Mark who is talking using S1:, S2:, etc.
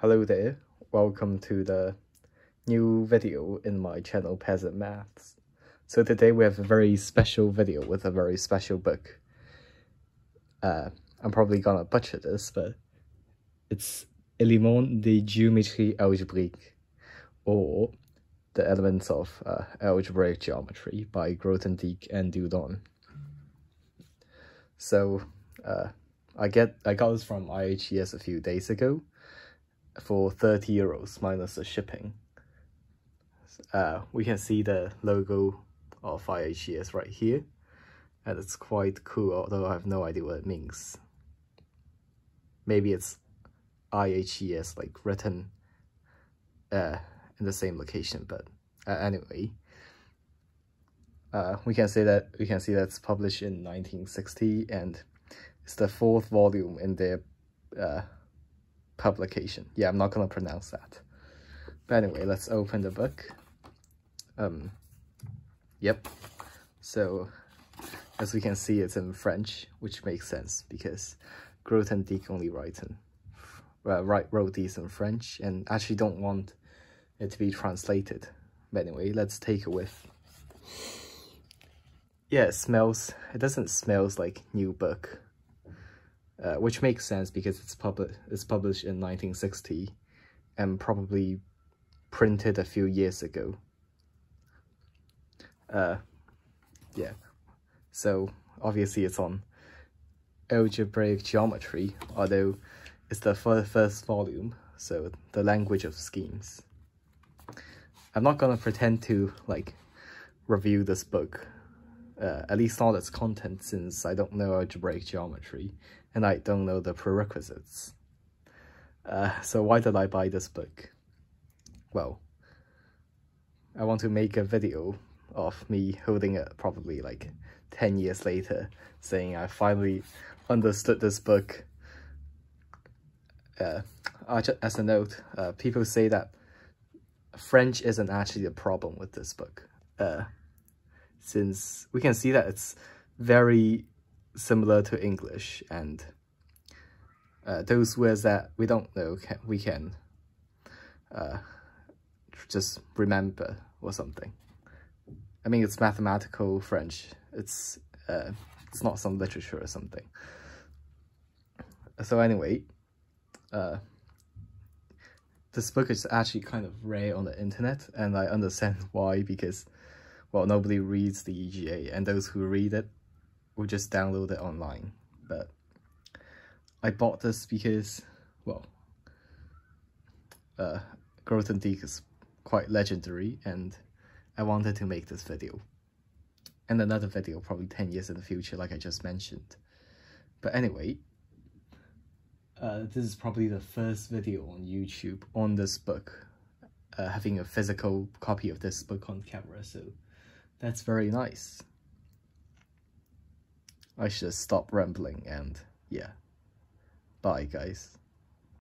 S1: Hello there, welcome to the new video in my channel Peasant Maths. So today we have a very special video with a very special book. Uh, I'm probably gonna butcher this, but it's Éléments de géométrie algébrique, or The Elements of uh, Algebraic Geometry by Grothendieck and Dieudonné. So, uh, I get I got this from IHES a few days ago for 30 euros minus the shipping. Uh, we can see the logo of IHES right here and it's quite cool although I have no idea what it means. Maybe it's IHES like written uh, in the same location but uh, anyway uh, we can say that we can see that's published in 1960 and it's the fourth volume in their uh, publication. Yeah, I'm not gonna pronounce that. But anyway, let's open the book. Um, yep. So, as we can see, it's in French, which makes sense because Grothendieck only writes in, uh, write, wrote these in French and actually don't want it to be translated. But anyway, let's take a whiff. Yeah, it smells, it doesn't smells like new book uh, which makes sense because it's, public, it's published in 1960 and probably printed a few years ago. Uh, yeah, so obviously it's on algebraic geometry, although it's the first volume, so the language of schemes. I'm not gonna pretend to like review this book, uh, at least not its content since I don't know algebraic geometry and I don't know the prerequisites. Uh, so why did I buy this book? Well, I want to make a video of me holding it probably like 10 years later, saying I finally understood this book. Uh, as a note, uh, people say that French isn't actually a problem with this book, uh, since we can see that it's very similar to English and uh, those words that we don't know can, we can uh, just remember or something. I mean, it's mathematical French. It's uh, it's not some literature or something. So anyway, uh, this book is actually kind of rare on the internet, and I understand why because, well, nobody reads the EGA, and those who read it will just download it online. But I bought this because, well, uh, Grothendieck is quite legendary and I wanted to make this video. And another video probably 10 years in the future like I just mentioned. But anyway, uh, this is probably the first video on YouTube on this book, uh, having a physical copy of this book on camera, so that's very nice. I should stop rambling and yeah. Bye guys.